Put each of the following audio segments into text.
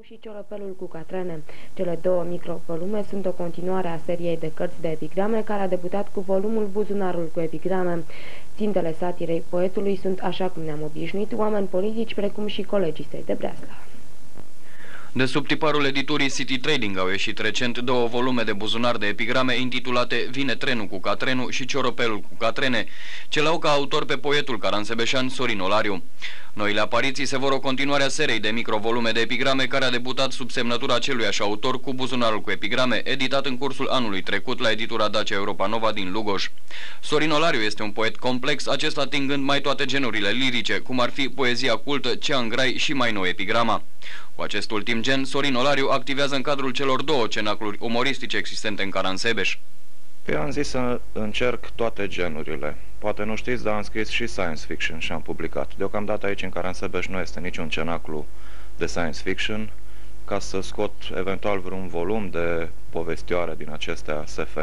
și Ciorăpelul cu Catrene. Cele două microvolume sunt o continuare a seriei de cărți de epigrame care a debutat cu volumul Buzunarul cu epigrame. Țintele satirei poetului sunt, așa cum ne-am obișnuit, oameni politici precum și colegii săi de Breasla. De sub tiparul editurii City Trading au ieșit recent două volume de buzunar de epigrame intitulate Vine trenul cu Catrenu și Cioropelul cu Catrene, ce l-au ca autor pe poetul caransebeșan Sorin Olariu. Noile apariții se vor o continuare a serei de microvolume de epigrame care a debutat sub semnătura aceluiași autor cu buzunarul cu epigrame, editat în cursul anului trecut la editura Dacia Europa Nova din Lugoj. Sorin Olariu este un poet complex, acesta atingând mai toate genurile lirice, cum ar fi poezia cultă, cea în grai și mai nou epigrama. Cu acest ultim gen, Sorin Olariu activează în cadrul celor două cenacluri umoristice existente în Caransebeș. Eu am zis să încerc toate genurile. Poate nu știți, dar am scris și science fiction și am publicat. Deocamdată aici în Caransebeș nu este niciun cenaclu de science fiction, ca să scot eventual vreun volum de povestioare din acestea SF.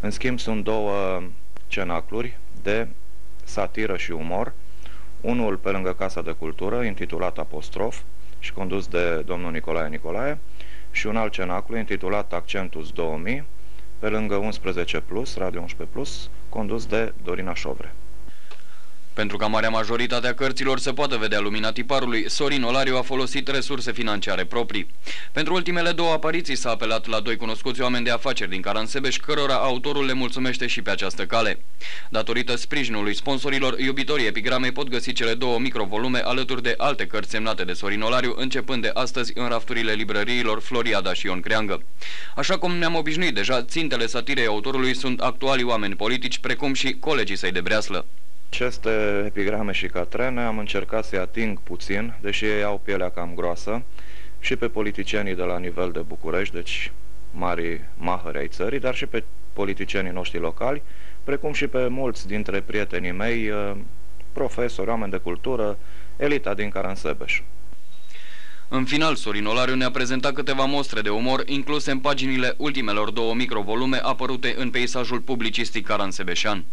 În schimb, sunt două cenacluri de satiră și umor, unul pe lângă Casa de Cultură, intitulat Apostrof, și condus de domnul Nicolae Nicolae, și un alt cenaclu intitulat Accentus 2000, pe lângă 11 Plus, Radio 11 Plus, condus de Dorina Șovre. Pentru ca marea majoritate a cărților să poată vedea lumina tiparului, Sorin Olariu a folosit resurse financiare proprii. Pentru ultimele două apariții s-a apelat la doi cunoscuți oameni de afaceri din Caransebeș, cărora autorul le mulțumește și pe această cale. Datorită sprijinului sponsorilor, iubitorii epigramei pot găsi cele două microvolume alături de alte cărți semnate de Sorin Olariu, începând de astăzi în rafturile librăriilor Floriada și Ion Creangă. Așa cum ne-am obișnuit deja, țintele satirei autorului sunt actualii oameni politici, precum și colegii săi de breaslă. Aceste epigrame și catrene am încercat să-i ating puțin, deși ei au pielea cam groasă, și pe politicienii de la nivel de București, deci mari mahări ai țării, dar și pe politicienii noștri locali, precum și pe mulți dintre prietenii mei, eh, profesori, oameni de cultură, elita din Caransebeș. În final, Sorin Olariu ne-a prezentat câteva mostre de umor incluse în paginile ultimelor două microvolume apărute în peisajul publicistic caransebeșan.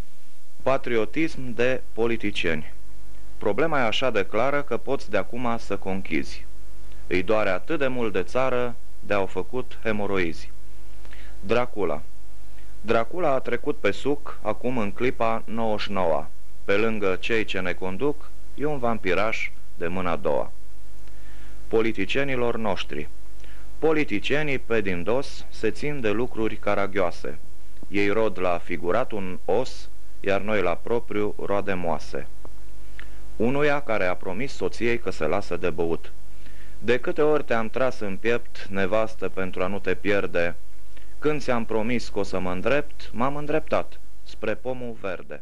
Patriotism de politicieni. Problema e așa de clară că poți de acum să conchizi. Îi doare atât de mult de țară de au făcut hemoroizi. Dracula. Dracula a trecut pe suc acum în clipa 99 Pe lângă cei ce ne conduc, e un vampiraș de mâna a doua. Politicienilor noștri. Politicienii pe din dos se țin de lucruri caragioase. Ei rod la figurat un os iar noi la propriu roade moase. Unuia care a promis soției că se lasă de băut. De câte ori te-am tras în piept, nevastă, pentru a nu te pierde, când ți-am promis că o să mă îndrept, m-am îndreptat spre pomul verde.